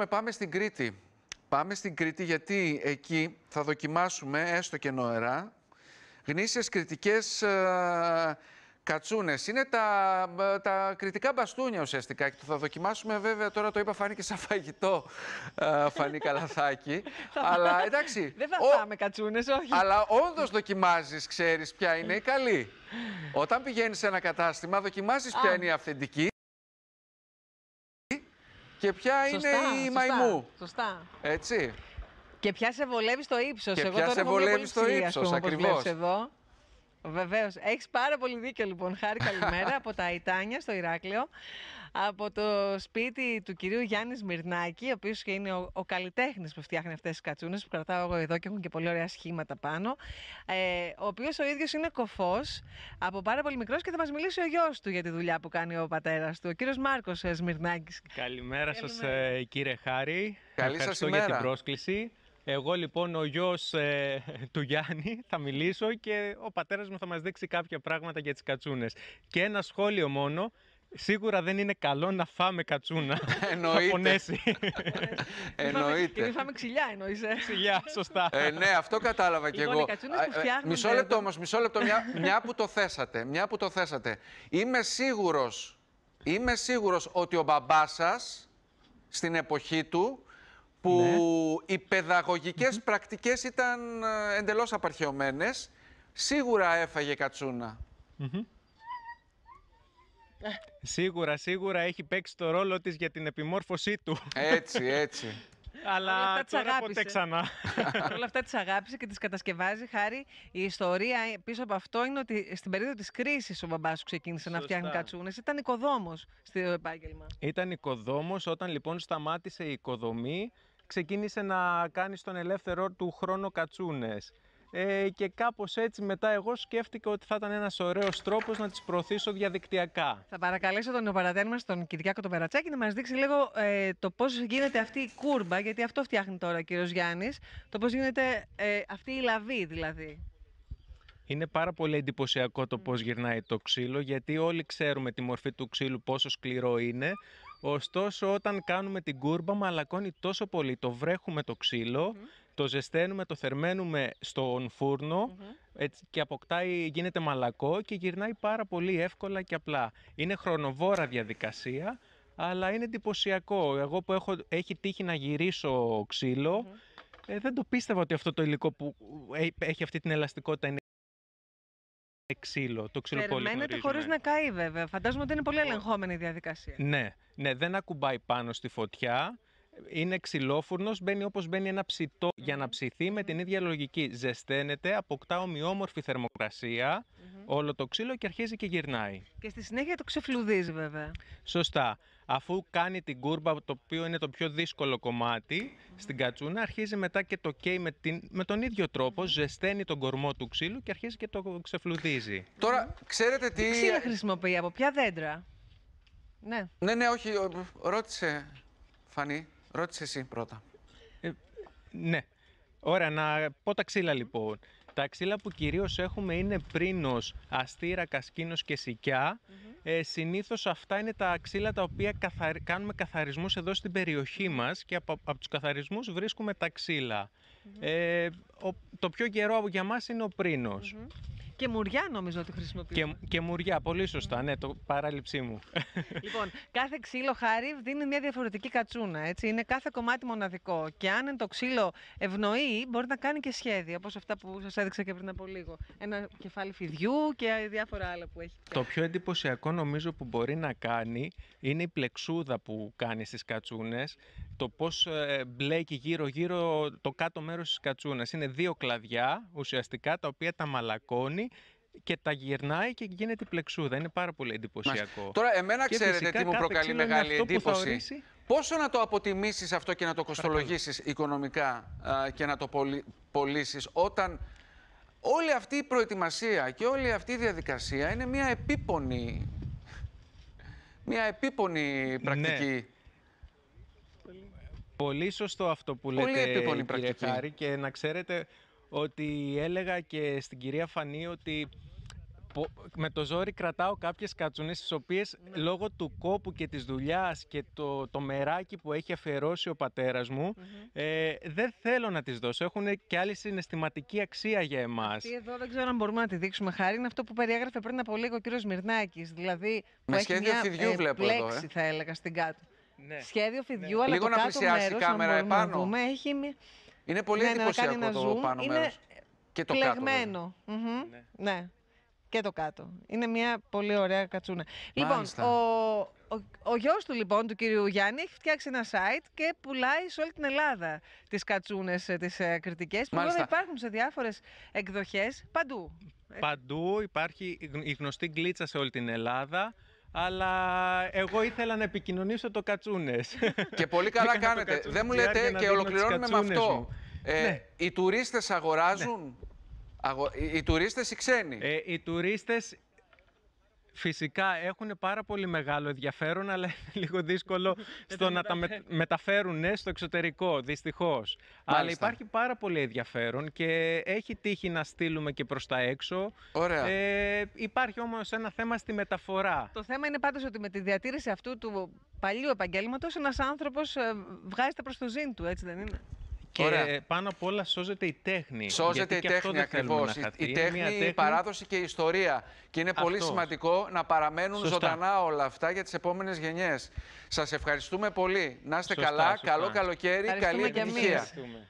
συνεχίσουμε, πάμε στην Κρήτη. Πάμε στην Κρήτη γιατί εκεί θα δοκιμάσουμε, έστω και νοερά, γνήσιες κριτικές ε, κατσούνες. Είναι τα, ε, τα κριτικά μπαστούνια ουσιαστικά και το θα δοκιμάσουμε βέβαια, τώρα το είπα φάνηκε σαν φαγητό, ε, φανεί καλαθάκι. αλλά εντάξει. Δεν θα ο- φάμε κατσούνες, όχι. Αλλά όντως δοκιμάζεις, ξέρεις ποια είναι η καλή. Όταν πηγαίνεις σε ένα κατάστημα, δοκιμάζεις ποια Α. είναι η αυθεντική και ποια Σωστά, είναι η σωστά, μαϊμού; Σωστά. Έτσι. Και ποια σε βολεύει στο ύψος. Και Εγώ ποια τώρα σε έχω μια βολεύει πολύ στο ψηλή, ας Βεβαίως. Έχεις πάρα πολύ δίκιο λοιπόν. Χάρη καλημέρα από τα Ιτάνια στο Ηράκλειο. Από το σπίτι του κυρίου Γιάννη Σμυρνάκη, ο οποίος και είναι ο, ο καλλιτέχνης που φτιάχνει αυτές τις κατσούνες που κρατάω εγώ εδώ και έχουν και πολύ ωραία σχήματα πάνω. Ε, ο οποίος ο ίδιος είναι κοφός από πάρα πολύ μικρός και θα μας μιλήσει ο γιος του για τη δουλειά που κάνει ο πατέρας του, ο κύριος Μάρκος Σμυρνάκης. Καλημέρα σας Καλημέρα. ε, κύριε Χάρη. Καλή σας Ευχαριστώ για ημέρα. την πρόσκληση. Εγώ λοιπόν ο γιος ε, του Γιάννη θα μιλήσω και ο πατέρας μου θα μας δείξει κάποια πράγματα για τις κατσούνες. Και ένα σχόλιο μόνο, σίγουρα δεν είναι καλό να φάμε κατσούνα. θα Εννοείται. πονέσει. Και μην Εννοείται. φάμε ξυλιά, εννοείς. ε. Φιλιά, σωστά. Ε, ναι, αυτό κατάλαβα κι Λοιπόν, εγώ. οι κατσούνες που Ε, ε, φτιάχνονται μισό λεπτό εδώ- όμως, μισό λεπτό, μια, μια που το θέσατε, μια που το θέσατε. Είμαι σίγουρος, είμαι σίγουρος ότι ο μπαμπάς σας, στην εποχή του, που Ναι. οι παιδαγωγικές πρακτικές ήταν ε, εντελώς απαρχαιωμένες, σίγουρα έφαγε κατσούνα. Σίγουρα, σίγουρα έχει παίξει το ρόλο της για την επιμόρφωσή του. Έτσι, έτσι. Όλα Αλλά αυτά τις τώρα αγάπησε. ποτέ ξανά. Όλα αυτά τις αγάπησε και τις κατασκευάζει. Χάρη, η ιστορία πίσω από αυτό είναι ότι στην περίοδο της κρίσης ο μπαμπάς σου ξεκίνησε να Σωστά. φτιάχνει κατσούνες. Ήταν οικοδόμος στο επάγγελμα. Ήταν οικοδόμος, όταν λοιπόν σταμάτησε η οικοδομή, ξεκίνησε να κάνει στον ελεύθερό του χρόνο κατσούνες. Ε, και κάπως έτσι μετά εγώ σκέφτηκα ότι θα ήταν ένας ωραίος τρόπος να τις προωθήσω διαδικτυακά. Θα παρακαλέσω τον οπαρατέρ μας, τον Κυριάκο τον Περατσάκη, να μας δείξει λίγο ε, το πώς γίνεται αυτή η κούρμπα, γιατί αυτό φτιάχνει τώρα ο κύριος Γιάννης, το πώς γίνεται ε, αυτή η λαβή δηλαδή. Είναι πάρα πολύ εντυπωσιακό το πώς γυρνάει το ξύλο, γιατί όλοι ξέρουμε τη μορφή του ξύλου πόσο σκληρό είναι. Ωστόσο, όταν κάνουμε την κούρμπα, μαλακώνει τόσο πολύ. Το βρέχουμε το ξύλο, το ζεσταίνουμε, το θερμαίνουμε στον φουρνο έτσι, και αποκτάει, γίνεται μαλακό και γυρνάει πάρα πολύ εύκολα και απλά. Είναι χρονοβόρα διαδικασία, αλλά είναι εντυπωσιακό. Εγώ που έχω, έχει τύχει να γυρίσω ξύλο, ε, δεν το πίστευα ότι αυτό το υλικό που ε, έχει αυτή την ελαστικότητα είναι ξύλο. Το ξύλο που όλοι Περιμένετε γνωρίζουμε. χωρίς να καεί βέβαια. Φαντάζομαι ότι είναι πολύ ελεγχόμενη η διαδικασία. Ναι, ναι, δεν ακουμπάει πάνω στη φωτιά. Είναι ξυλόφουρνος, μπαίνει όπως μπαίνει ένα ψητό για να ψηθεί με την ίδια λογική. Ζεσταίνεται, αποκτά ομοιόμορφη θερμοκρασία, όλο το ξύλο και αρχίζει και γυρνάει. Και στη συνέχεια το ξεφλουδίζει βέβαια. Σωστά. Αφού κάνει την κούρμπα, το οποίο είναι το πιο δύσκολο κομμάτι, στην κατσούνα αρχίζει μετά και το καίει με, την, με τον ίδιο τρόπο, ζεσταίνει τον κορμό του ξύλου και αρχίζει και το ξεφλουδίζει. Τώρα, ξέρετε τι... Τι ξύλα χρησιμοποιεί, από ποια δέντρα; Ναι. Ναι, ναι, όχι, ο- ρώτησε, Φανή, ρώτησε εσύ πρώτα. Ε, ναι. Ωραία, να πω τα ξύλα λοιπόν. Τα ξύλα που κυρίως έχουμε είναι πρίνος, αστήρα, κασκίνος και σικιά. Ε, συνήθως αυτά είναι τα ξύλα τα οποία καθαρι- κάνουμε καθαρισμούς εδώ στην περιοχή μας και από, από τους καθαρισμούς βρίσκουμε τα ξυλα Ε, ο- το πιο γερό για μας είναι ο πρίνος. Και μουριά νομίζω ότι χρησιμοποιεί. Και, και μουριά, πολύ σωστά, ναι, το παράληψή μου. Λοιπόν, κάθε ξύλο χάρη δίνει μια διαφορετική κατσούνα. Έτσι. Είναι κάθε κομμάτι μοναδικό. Και αν το ξύλο ευνοεί, μπορεί να κάνει και σχέδια, όπως αυτά που σας έδειξα και πριν από λίγο. Ένα κεφάλι φιδιού και διάφορα άλλα που έχει. Το πιο εντυπωσιακό νομίζω που μπορεί να κάνει είναι η πλεξούδα που κάνει στις κατσούνες. Το πώς ε, μπλέκει γύρω-γύρω το κάτω μέρος της κατσούνας. Είναι δύο κλαδιά ουσιαστικά τα οποία τα μαλακώνει και τα γυρνάει και γίνεται η πλεξούδα. Είναι πάρα πολύ εντυπωσιακό. Τώρα, εμένα Και ξέρετε φυσικά τι μου κάθε προκαλεί ξύλο είναι μεγάλη αυτό που θα εντύπωση. ορίσει. Πόσο να το αποτιμήσεις αυτό και να το κοστολογήσεις οικονομικά α, και να το πολι... πωλήσεις όταν όλη αυτή η προετοιμασία και όλη αυτή η διαδικασία είναι μια επίπονη, μια επίπονη πρακτική. Πολύ σωστό αυτό που Πολύ λέτε, επίπονη κύριε πρακτική. Χάρη, και να ξέρετε ότι έλεγα και στην κυρία Φανή ότι πο- με το ζόρι κρατάω κάποιες κατσούνες τις οποίες λόγω του κόπου και της δουλειάς και το, το μεράκι που έχει αφιερώσει ο πατέρας μου ε, δεν θέλω να τις δώσω. Έχουν και άλλη συναισθηματική αξία για εμάς. Αυτή εδώ δεν ξέρω αν μπορούμε να τη δείξουμε χάρη. Είναι αυτό που περιέγραφε πριν από λίγο ο κύριος Μυρνάκης. Δηλαδή, που Με έχει σχέδιο μια, φιδιού βλέπω εδώ, πλέξη, ε. θα έλεγα, στην κάτω. Ναι. Σχέδιο φιδιού, αλλά Λίγο το να κάτω πλησιάσει η μέρος, κάμερα αν μπορούμε να επάνω. δούμε, έχει μια... Είναι πολύ Ναι, ναι, να κάνει εντυπωσιακό ένα το zoom. πάνω Είναι μέρος. Και το κάτω. βέβαια. Κλεγμένο. Μμμ. Ναι. Ναι. Και το κάτω. Είναι μια πολύ ωραία κατσούνα. Λοιπόν, Μάλιστα. ο, ο, ο γιος του λοιπόν, του κυρίου Γιάννη, έχει φτιάξει ένα site και πουλάει σε όλη την Ελλάδα τις κατσούνες, ε, τις ε, κριτικές, που βέβαια Μάλιστα. υπάρχουν σε διάφορες εκδοχές παντού. Παντού υπάρχει η γνω- η γνωστή γκλίτσα σε όλη την Ελλάδα. Αλλά εγώ ήθελα να επικοινωνήσω το κατσούνες. Και πολύ καλά Έκανα το κάνετε. κατσούνι Δεν μου GR λέτε για να και δείχνω τις ολοκληρώνουμε με κατσούνες αυτό. μου. Ε, Ναι. Οι τουρίστες αγοράζουν; Αγο... Οι, οι τουρίστες οι ξένοι; Ε, οι τουρίστες φυσικά έχουν πάρα πολύ μεγάλο ενδιαφέρον, αλλά είναι λίγο δύσκολο στο να τα με- μεταφέρουν ναι, στο εξωτερικό, δυστυχώς. Αλλά Μάλιστα. υπάρχει πάρα πολύ ενδιαφέρον και έχει τύχει να στείλουμε και προς τα έξω. Ωραία. Ε, υπάρχει όμως ένα θέμα στη μεταφορά. Το θέμα είναι πάντως ότι με τη διατήρηση αυτού του παλιού επαγγέλματος ένας άνθρωπος ε, βγάζεται προς το ζήν του, έτσι δεν είναι; Και Ωραία. πάνω απ' όλα σώζεται η τέχνη. Σώζεται η γιατί και αυτό τέχνη δεν θέλουμε ακριβώς. να χαθεί. Η Είναι μια τέχνη, η παράδοση και η ιστορία. Και είναι πολύ Αυτός. σημαντικό να παραμένουν Σωστά. ζωντανά όλα αυτά για τις επόμενες γενιές. Σας ευχαριστούμε πολύ. Να είστε Σωστά, καλά. σωστά. Καλό καλοκαίρι. Ευχαριστούμε Καλή και εμείς. επιτυχία. Ευχαριστούμε.